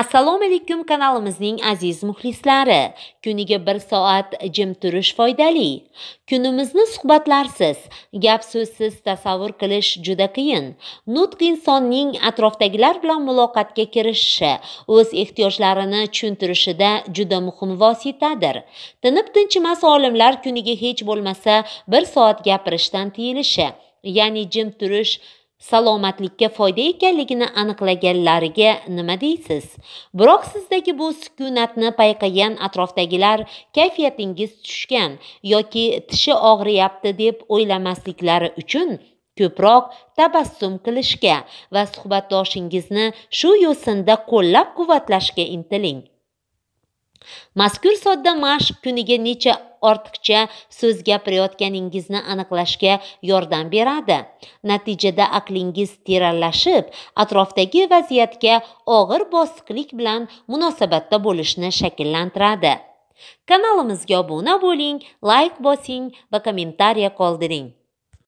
assalomu alaykum kanalimizning aziz muxlislari. Kuniga bir soat jim turish foydali. Kunimizni suhbatlarsiz gap so'zsiz tasavvur qilish juda qiyin. Nutq insonning atrofdagilar bilan muloqotga kirishishi o'z ehtiyojlarini tushuntirishida juda muhim vositadir. Tinib tinchimas olimlar kuniga hech bo'lmasa bir soat gapirishdan tiyilishi ya'ni jim turish salomatlikka foyda ekanligini aniqlaganlariga nima deysiz? Biroq sizdagi bu sukunatni payqagan atrofdagilar kayfiyatingiz tushgan yoki tishi og'riyapti deb o'ylamasliklari uchun ko'proq tabassum qilishga va suhbatdoshingizni shu yo'sinda qo'llab quvvatlashga intiling. Mazkur sodda mashq kuniga necha ortiqcha so'z gapirayotganingizni aniqlashga yordam beradi. Natijada aqlingiz teranlashib atrofdagi vaziyatga og'ir bosiqlik bilan munosabatda bo'lishni shakllantiradi. Kanalimizga obuna bo'ling layk bosing va kommentariya qoldiring.